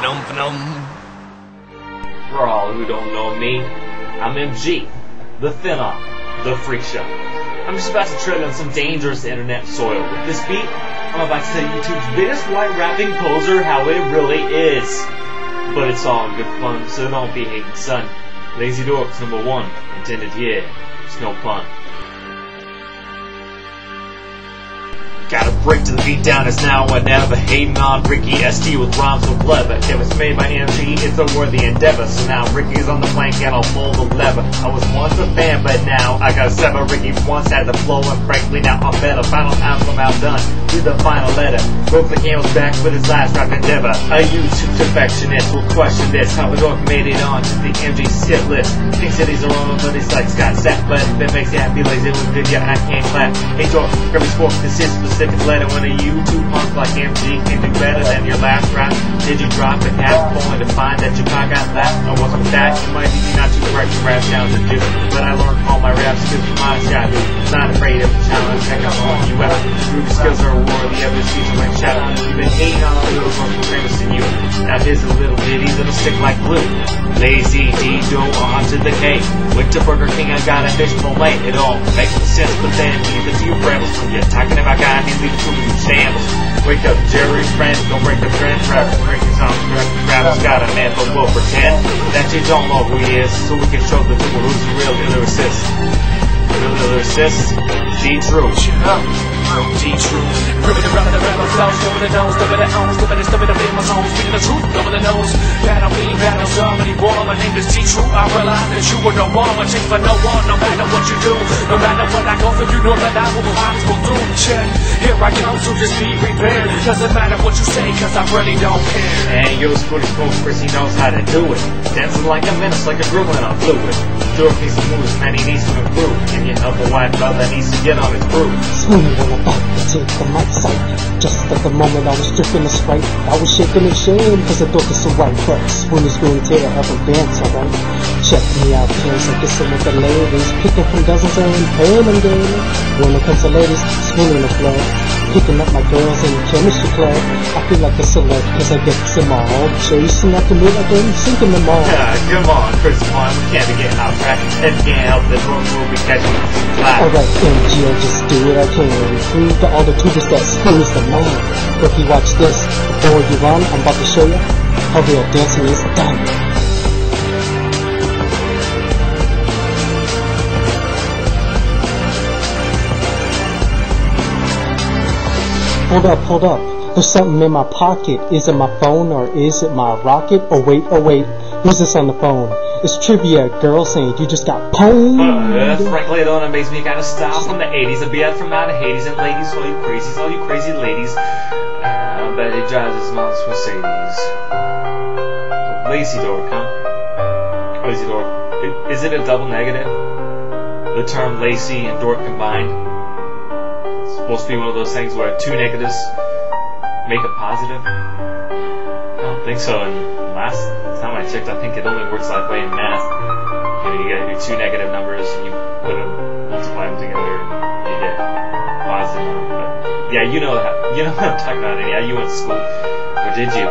Phenom phenom. For all who don't know me, I'm MG, the Phenom, the Freak Show. I'm just about to tread on some dangerous internet soil. With this beat, I'm about to tell YouTube's biggest white rapping poser how it really is. But it's all good fun, so don't be hating, son. Lazy Dorks number one, intended here. It's no pun. Gotta break to the beat down, it's now or never. Hating on Ricky ST with rhymes so clever. It was made by MG, it's a worthy endeavor. So now Ricky's on the plank and I'll pull the lever. I was once a fan, but now I got seven. Ricky once had the flow, and frankly now I'm better. Final album outdone, do the final letter. Broke the camel's back with his last rap endeavor. A YouTube perfectionist will question this. How the dog made it on to the MG sit list. Thinks that he's a wrong, but he's like Scott Stapp. But if it makes you happy, lazy with video, I can't clap. Hey, grab his fork, this is specific letter when a YouTube punk like MG can do better than your last rap. Did you drop the cap point to find that car got left? Or wasn't that? You might be not too correct to rap down to do. But I learned all my raps skills from my shot. Not afraid of a challenge, heck, I'm on you out. Ruby skills are worthy of this future like shadow. You've on a little more famous than you. A little ditty that'll stick like glue. Lazy D, go on to the cake. Went to Burger King, I got a fish fillet. It all makes sense, but then leave a few rebels from you. Talking about guys and leave two new shambles. Wake up, Jerry's friends, don't break the trend. Rap, breaking some rappers got a man, but we'll pretend that you don't know who he is, so we can show the people who's the real lyricist. Real lyricist, D True. D True. Around the rebel flow, still with the nose, the owns, still with the stuff in the in my zone, speaking the truth, with the nose. Battle me, battle somebody war, my name is T True. I realize that you were no one, but change for no one, no matter what you do, no matter what I go through, you know that I will rise will do. Check, here I come, so just be prepared. Doesn't matter what you say, cause I really don't care. And yo, Scooty Smoke, Chris, he knows how to do it. Dancing like a menace, like a gremlin on fluid. Dork needs to move, man, he needs to improve. And you help a white brother needs to get on his groove. Swing when I'm about to the mic sight. Just at the moment I was stripping the sprite, I was shaking in shame cause I thought this was white But Spoon is going to have a dance, alright? Check me out, kids, I guess with the ladies. Picking from dozens and paying them. When it comes to ladies, spooning the floor. Picking up my girls in the chemistry club. I feel like a celeb cause I get them all. Chasing after me like I'm sinking them all. Ah, come on, Chris, come on, we can't be getting off track. And can't help this one, we'll be catching flat. Alright, MG, I'll just do what I can. Prove to all the tubers that is the man. you watch this. Before you run, I'm about to show you how real dancing is done. Hold up, hold up. There's something in my pocket. Is it my phone or is it my rocket? Oh wait, oh wait. Who's this on the phone? It's trivia girl saying you just got pwned. Uh, frankly, it don't me. Got a style from the 80s, a beat from out of Hades, and ladies, all you crazies, all you crazy ladies. Uh, but he drives his mom's Mercedes. Lazy dork, huh? Lazy dork. Is it a double negative? The term lacy and dork combined? It's supposed to be one of those things where two negatives make a positive? I don't think so. And last time I checked, I think it only works that way in math. You know, you get your two negative numbers, and you put them, multiply them together, and you get positive number. But yeah, you know how, you know what I'm talking about. Yeah, you went to school, or did you?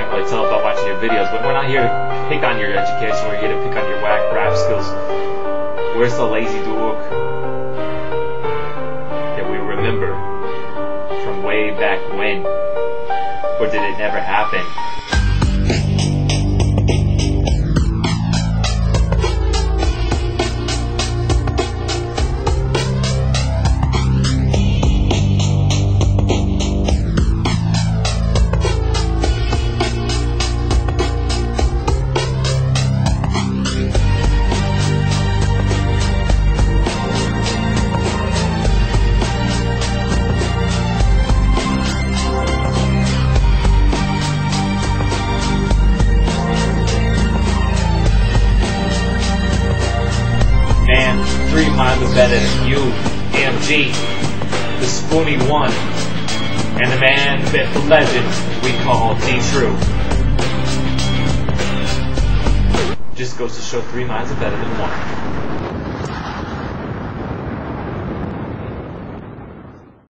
Can't really tell about watching your videos, but we're not here to pick on your education. We're here to pick on your whack rap skills. Where's the lazy dork that remember from way back when? Or did it never happen? Miles are better than you, MG, the spoony one, and the man bit the legend we call D True. Just goes to show three minds are better than one.